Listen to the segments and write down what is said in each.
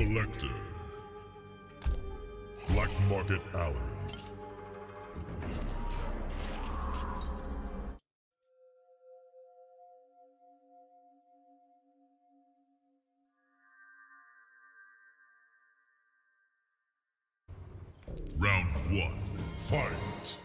Kollector. Black Market Alley. Round one. Fight.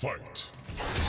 Fight.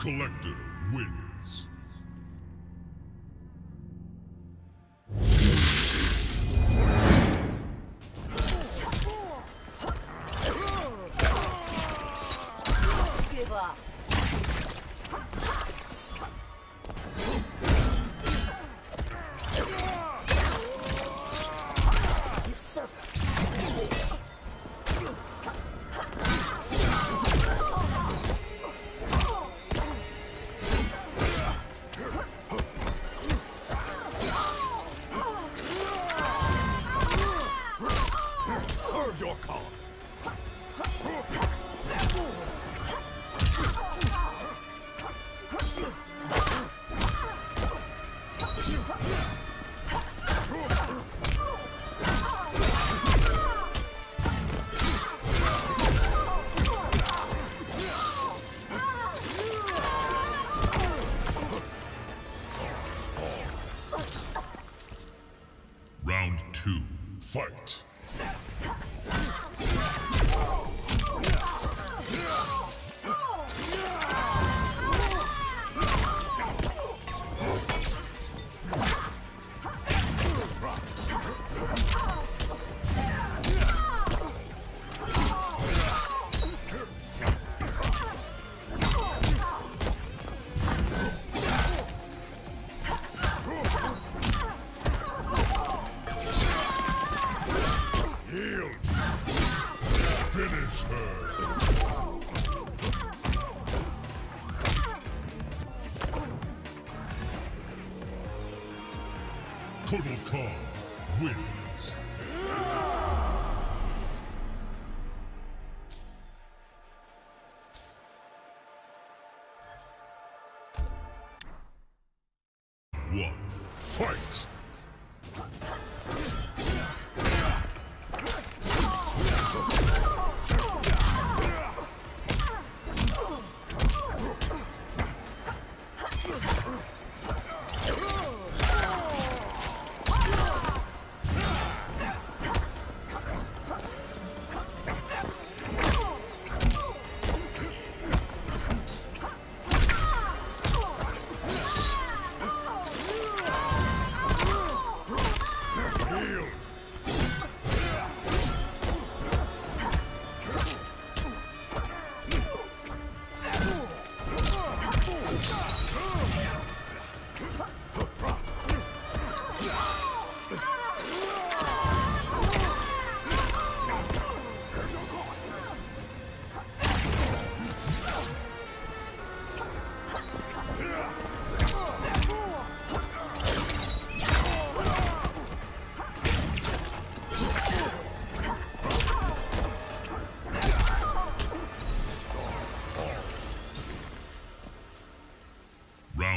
Kollector wins.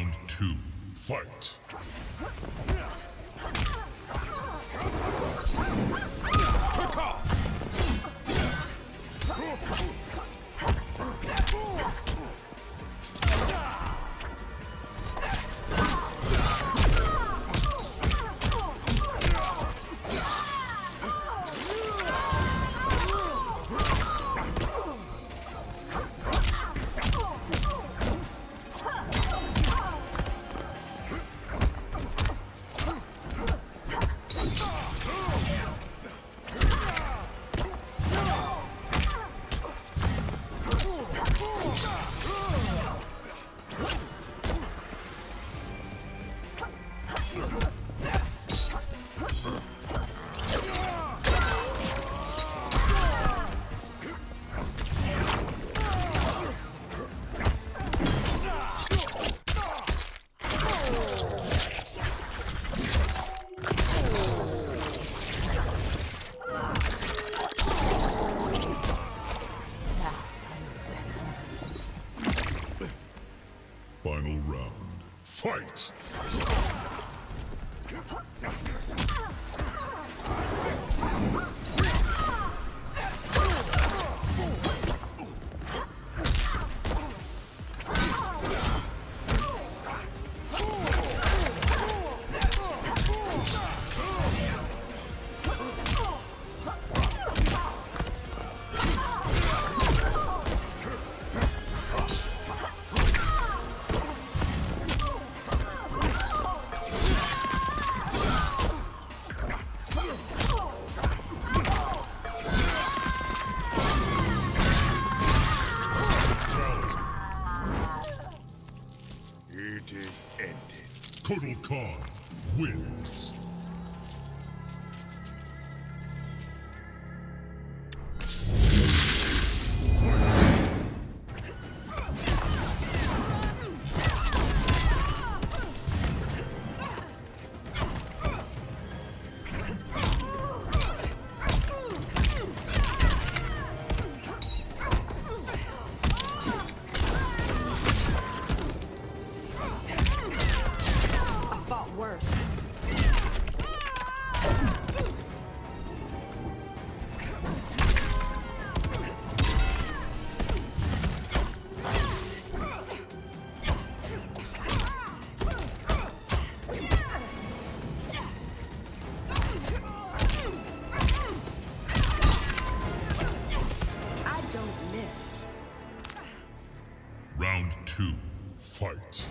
Round two, fight! Round, Round two, fight.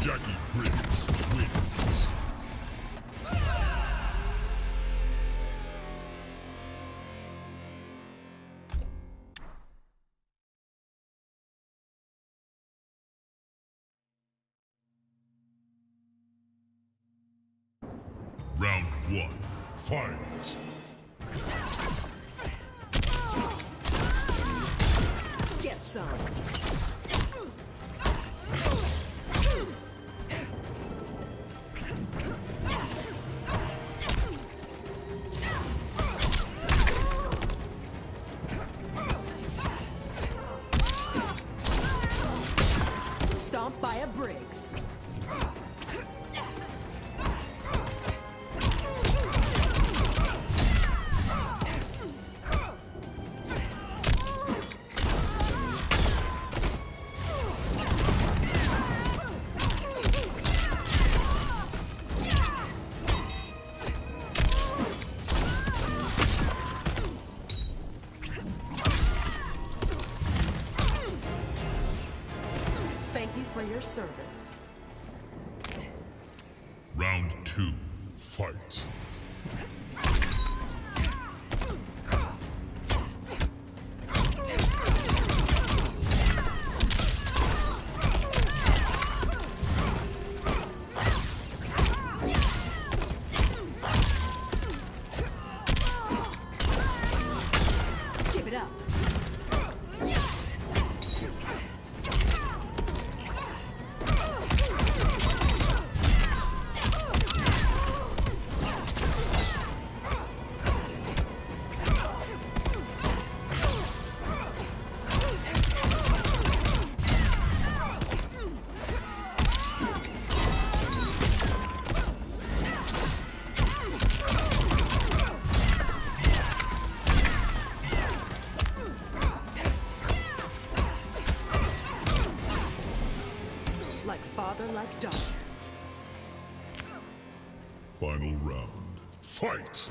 Jacqui Briggs wins. Round one, fight! for your service. Round two, fight. Fight!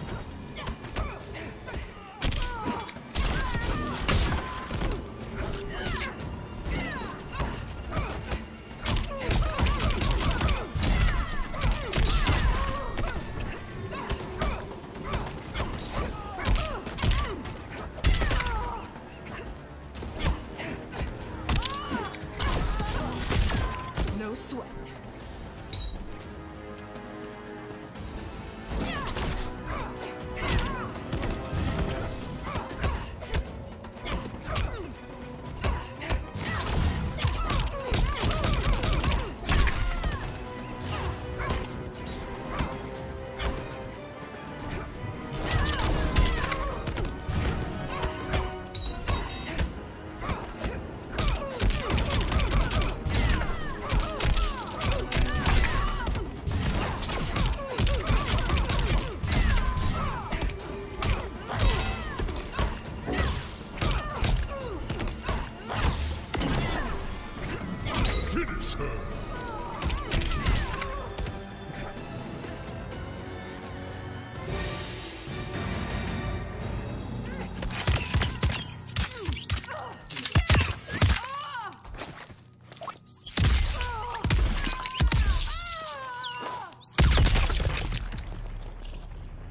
Sir.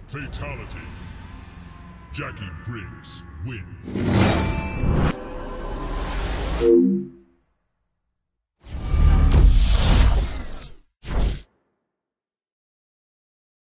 Fatality. Jacqui Briggs wins.